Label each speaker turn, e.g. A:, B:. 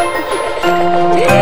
A: Yeah.